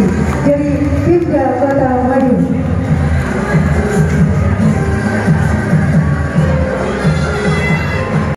you.